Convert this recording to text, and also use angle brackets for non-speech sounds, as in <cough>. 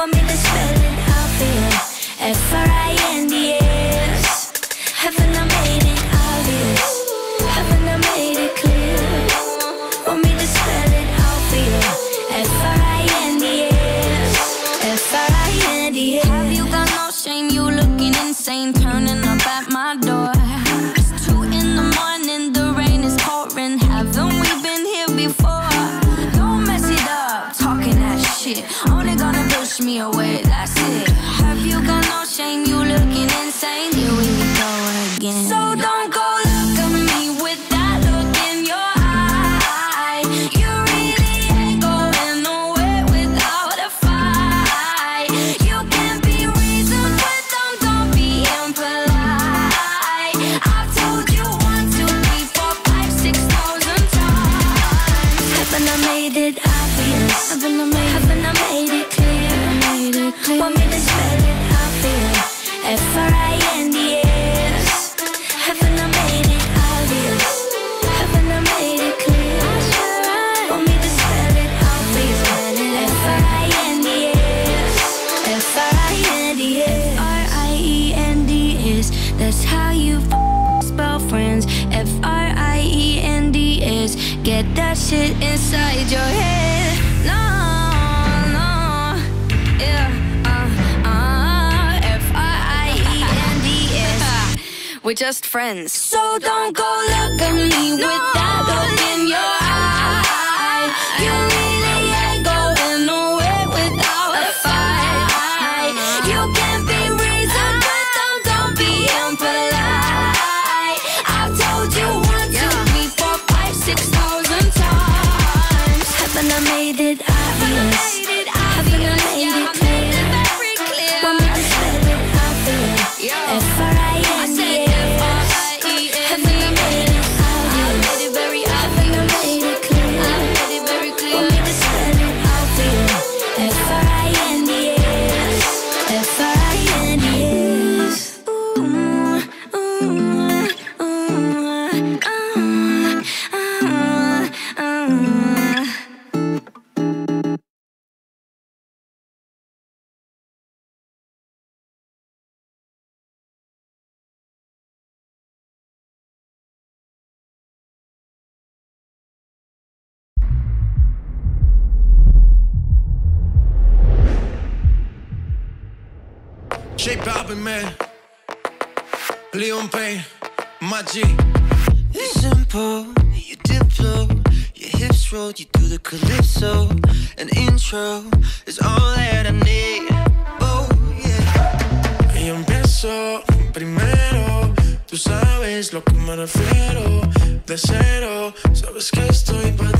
Want me to spell it out for you? F-R-I-N-D-S Haven't I made it obvious? Haven't I made it clear? Want me to spell it out for you? F-R-I-N-D-S F-R-I-N-D-S Have you got no shame? You looking insane, Get that shit inside your head. No, no Yeah, uh, uh F-R-I-E-N-D-S <laughs> We're just friends. So don't go look at me with that look in your eye. You J Balvin, man. Liam Payne, my G. It's simple, you dip low, your hips roll, you do the calypso. An intro is all that I need. Oh yeah. Y empiezo primero. Tú sabes lo que me refiero. De cero, sabes que estoy para